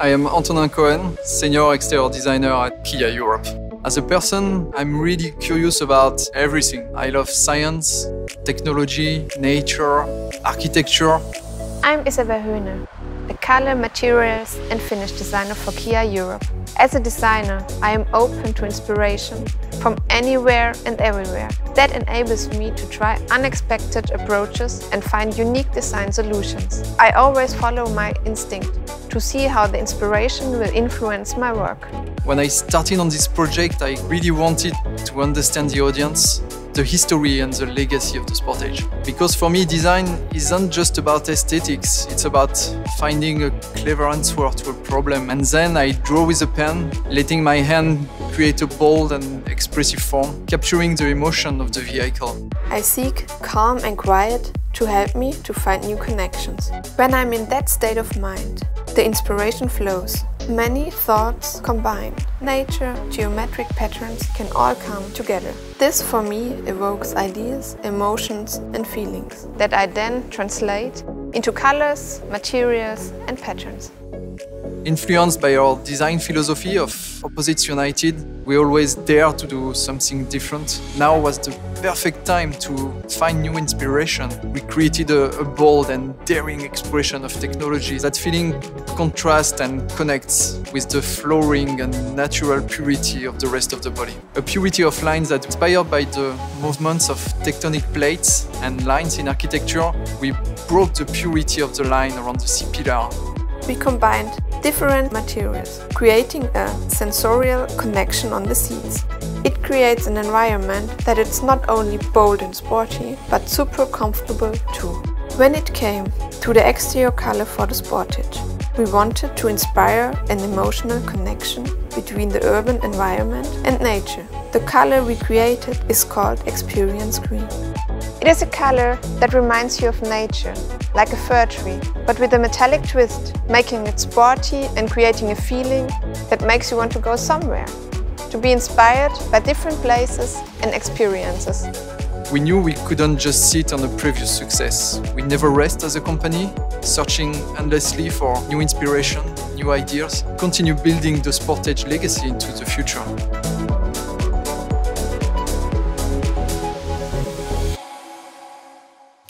I am Antonin Cohen, Senior Exterior Designer at Kia Europe. As a person, I'm really curious about everything. I love science, technology, nature, architecture. I'm Isabelle Höhner, color, materials and finish designer for Kia Europe. As a designer, I am open to inspiration from anywhere and everywhere. That enables me to try unexpected approaches and find unique design solutions. I always follow my instinct to see how the inspiration will influence my work. When I started on this project, I really wanted to understand the audience, the history and the legacy of the Sportage. Because for me, design isn't just about aesthetics, it's about finding a clever answer to a problem. And then I draw with a pen, letting my hand create a bold and expressive form, capturing the emotion of the vehicle. I seek calm and quiet to help me to find new connections. When I'm in that state of mind, the inspiration flows. Many thoughts combined. Nature, geometric patterns can all come together. This for me evokes ideas, emotions and feelings that I then translate into colors, materials and patterns. Influenced by our design philosophy of Opposites United, we always dare to do something different. Now was the perfect time to find new inspiration. We created a, a bold and daring expression of technology. That feeling contrasts and connects with the flowing and natural purity of the rest of the body. A purity of lines that inspired by the movements of tectonic plates and lines in architecture, we broke the purity of the line around the C-pillar we combined different materials, creating a sensorial connection on the seats. It creates an environment that it's not only bold and sporty, but super comfortable too. When it came to the exterior color for the Sportage, we wanted to inspire an emotional connection between the urban environment and nature. The color we created is called Experience Green. It is a color that reminds you of nature, like a fir tree, but with a metallic twist, making it sporty and creating a feeling that makes you want to go somewhere, to be inspired by different places and experiences. We knew we couldn't just sit on a previous success. We never rest as a company, searching endlessly for new inspiration, new ideas, continue building the Sportage legacy into the future.